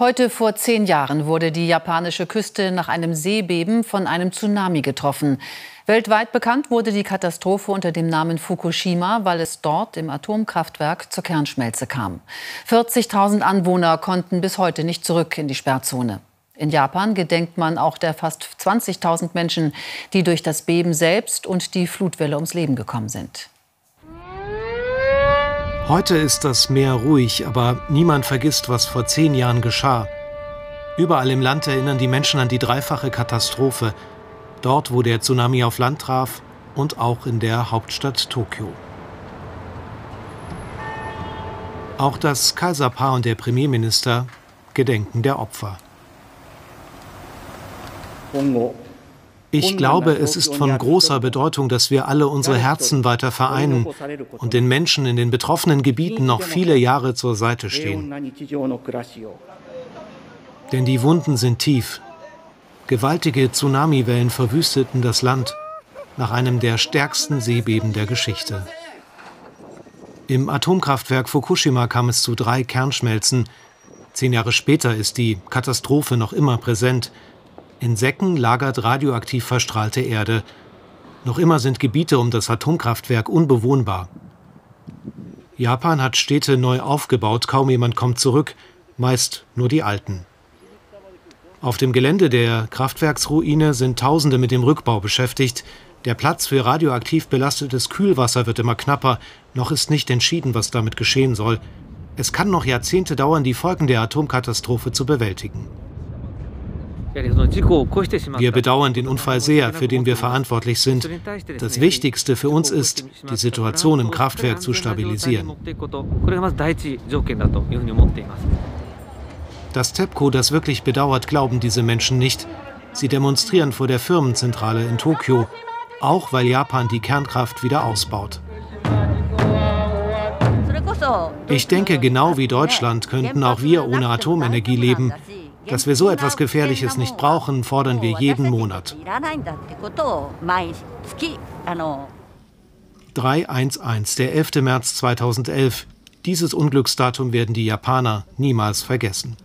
Heute vor zehn Jahren wurde die japanische Küste nach einem Seebeben von einem Tsunami getroffen. Weltweit bekannt wurde die Katastrophe unter dem Namen Fukushima, weil es dort im Atomkraftwerk zur Kernschmelze kam. 40.000 Anwohner konnten bis heute nicht zurück in die Sperrzone. In Japan gedenkt man auch der fast 20.000 Menschen, die durch das Beben selbst und die Flutwelle ums Leben gekommen sind. Heute ist das Meer ruhig, aber niemand vergisst, was vor zehn Jahren geschah. Überall im Land erinnern die Menschen an die dreifache Katastrophe. Dort, wo der Tsunami auf Land traf und auch in der Hauptstadt Tokio. Auch das Kaiserpaar und der Premierminister gedenken der Opfer. Ich glaube, es ist von großer Bedeutung, dass wir alle unsere Herzen weiter vereinen und den Menschen in den betroffenen Gebieten noch viele Jahre zur Seite stehen. Denn die Wunden sind tief. Gewaltige Tsunamiwellen verwüsteten das Land nach einem der stärksten Seebeben der Geschichte. Im Atomkraftwerk Fukushima kam es zu drei Kernschmelzen. Zehn Jahre später ist die Katastrophe noch immer präsent. In Säcken lagert radioaktiv verstrahlte Erde. Noch immer sind Gebiete um das Atomkraftwerk unbewohnbar. Japan hat Städte neu aufgebaut, kaum jemand kommt zurück, meist nur die Alten. Auf dem Gelände der Kraftwerksruine sind Tausende mit dem Rückbau beschäftigt. Der Platz für radioaktiv belastetes Kühlwasser wird immer knapper. Noch ist nicht entschieden, was damit geschehen soll. Es kann noch Jahrzehnte dauern, die Folgen der Atomkatastrophe zu bewältigen. Wir bedauern den Unfall sehr, für den wir verantwortlich sind. Das Wichtigste für uns ist, die Situation im Kraftwerk zu stabilisieren. Dass TEPCO das wirklich bedauert, glauben diese Menschen nicht. Sie demonstrieren vor der Firmenzentrale in Tokio, auch weil Japan die Kernkraft wieder ausbaut. Ich denke, genau wie Deutschland könnten auch wir ohne Atomenergie leben. Dass wir so etwas Gefährliches nicht brauchen, fordern wir jeden Monat. 311, der 11. März 2011. Dieses Unglücksdatum werden die Japaner niemals vergessen.